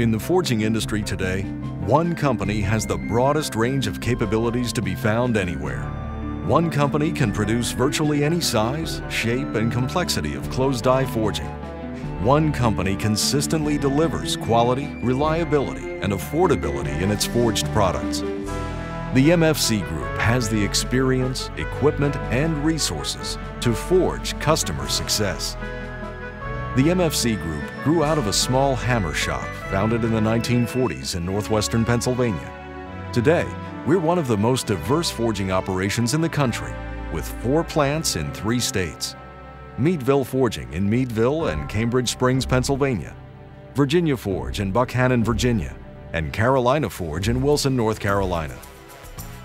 In the forging industry today, one company has the broadest range of capabilities to be found anywhere. One company can produce virtually any size, shape, and complexity of closed die forging. One company consistently delivers quality, reliability, and affordability in its forged products. The MFC Group has the experience, equipment, and resources to forge customer success. The MFC Group grew out of a small hammer shop founded in the 1940s in northwestern Pennsylvania. Today, we're one of the most diverse forging operations in the country, with four plants in three states. Meadville Forging in Meadville and Cambridge Springs, Pennsylvania, Virginia Forge in Buckhannon, Virginia, and Carolina Forge in Wilson, North Carolina.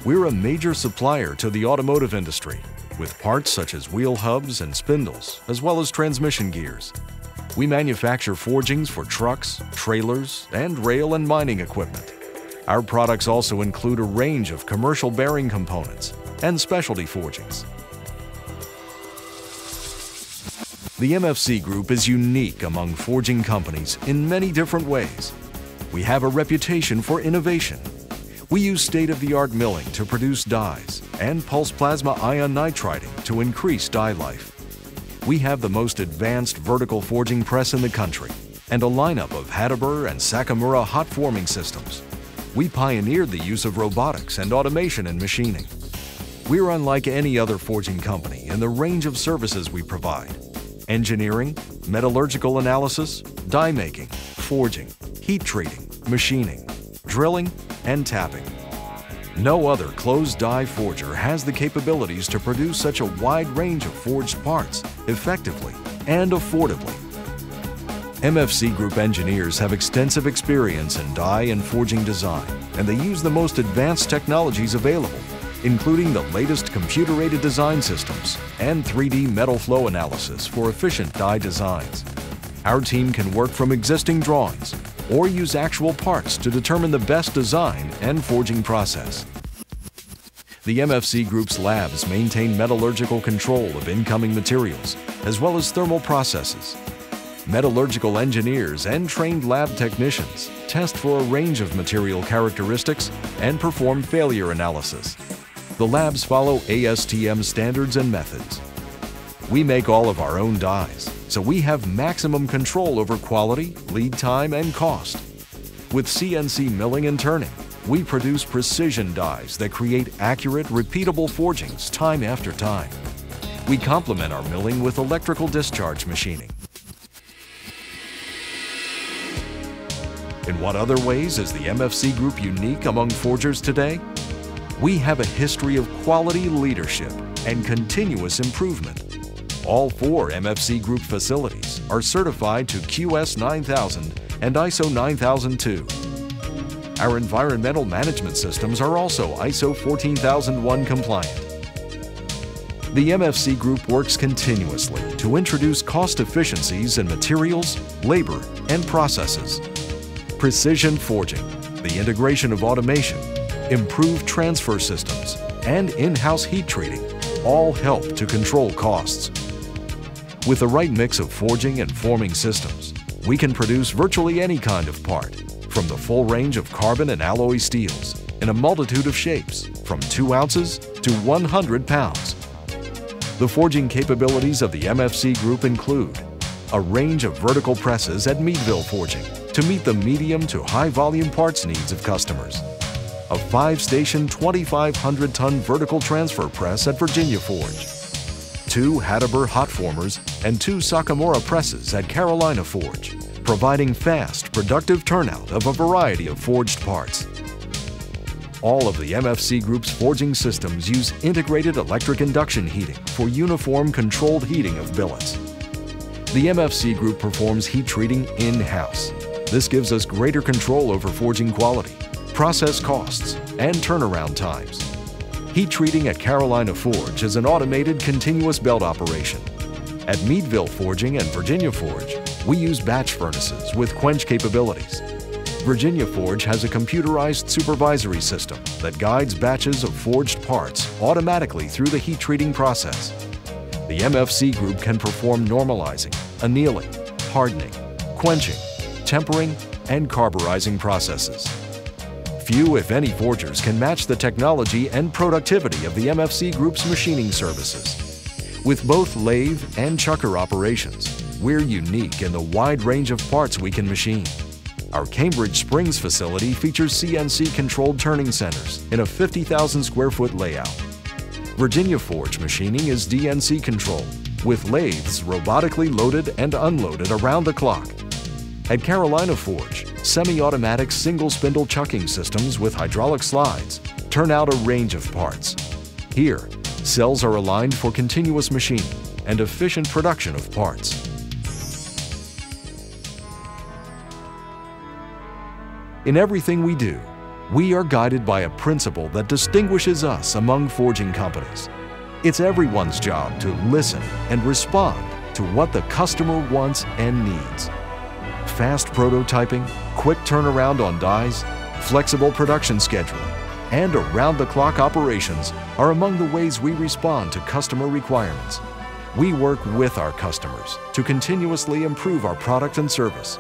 We're a major supplier to the automotive industry, with parts such as wheel hubs and spindles, as well as transmission gears. We manufacture forgings for trucks, trailers, and rail and mining equipment. Our products also include a range of commercial bearing components and specialty forgings. The MFC Group is unique among forging companies in many different ways. We have a reputation for innovation. We use state-of-the-art milling to produce dies and pulse plasma ion nitriding to increase die life we have the most advanced vertical forging press in the country and a lineup of Hatebur and Sakamura hot forming systems. We pioneered the use of robotics and automation in machining. We're unlike any other forging company in the range of services we provide. Engineering, metallurgical analysis, die making, forging, heat treating, machining, drilling, and tapping. No other closed die forger has the capabilities to produce such a wide range of forged parts effectively and affordably. MFC Group engineers have extensive experience in die and forging design, and they use the most advanced technologies available, including the latest computer-aided design systems and 3D metal flow analysis for efficient die designs. Our team can work from existing drawings or use actual parts to determine the best design and forging process. The MFC Group's labs maintain metallurgical control of incoming materials, as well as thermal processes. Metallurgical engineers and trained lab technicians test for a range of material characteristics and perform failure analysis. The labs follow ASTM standards and methods. We make all of our own dies, so we have maximum control over quality, lead time, and cost. With CNC milling and turning, we produce precision dies that create accurate, repeatable forgings time after time. We complement our milling with electrical discharge machining. In what other ways is the MFC Group unique among forgers today? We have a history of quality leadership and continuous improvement. All four MFC Group facilities are certified to QS 9000 and ISO 9002. Our environmental management systems are also ISO 14001 compliant. The MFC Group works continuously to introduce cost efficiencies in materials, labor, and processes. Precision forging, the integration of automation, improved transfer systems, and in-house heat treating all help to control costs. With the right mix of forging and forming systems, we can produce virtually any kind of part, from the full range of carbon and alloy steels in a multitude of shapes, from 2 ounces to 100 pounds. The forging capabilities of the MFC Group include a range of vertical presses at Meadville Forging to meet the medium to high volume parts needs of customers, a five-station 2,500-ton vertical transfer press at Virginia Forge, two Hatebur hot formers, and two Sakamura presses at Carolina Forge, providing fast, productive turnout of a variety of forged parts. All of the MFC Group's forging systems use integrated electric induction heating for uniform controlled heating of billets. The MFC Group performs heat treating in-house. This gives us greater control over forging quality, process costs, and turnaround times. Heat treating at Carolina Forge is an automated continuous belt operation. At Meadville Forging and Virginia Forge, we use batch furnaces with quench capabilities. Virginia Forge has a computerized supervisory system that guides batches of forged parts automatically through the heat treating process. The MFC group can perform normalizing, annealing, hardening, quenching, tempering, and carburizing processes. Few, if any, forgers can match the technology and productivity of the MFC Group's machining services. With both lathe and chucker operations, we're unique in the wide range of parts we can machine. Our Cambridge Springs facility features CNC-controlled turning centers in a 50,000 square foot layout. Virginia Forge machining is DNC controlled, with lathes robotically loaded and unloaded around the clock. At Carolina Forge, semi-automatic single-spindle chucking systems with hydraulic slides turn out a range of parts. Here, cells are aligned for continuous machining and efficient production of parts. In everything we do, we are guided by a principle that distinguishes us among forging companies. It's everyone's job to listen and respond to what the customer wants and needs. Fast prototyping, quick turnaround on dies, flexible production scheduling, and around-the-clock operations are among the ways we respond to customer requirements. We work with our customers to continuously improve our product and service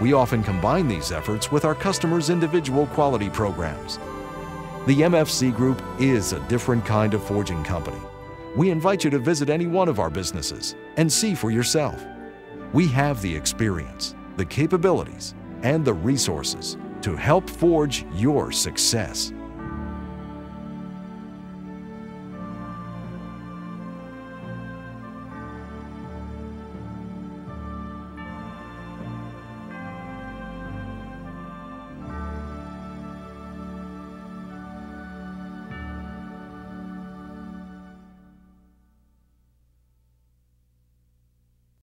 we often combine these efforts with our customers' individual quality programs. The MFC Group is a different kind of forging company. We invite you to visit any one of our businesses and see for yourself. We have the experience, the capabilities, and the resources to help forge your success.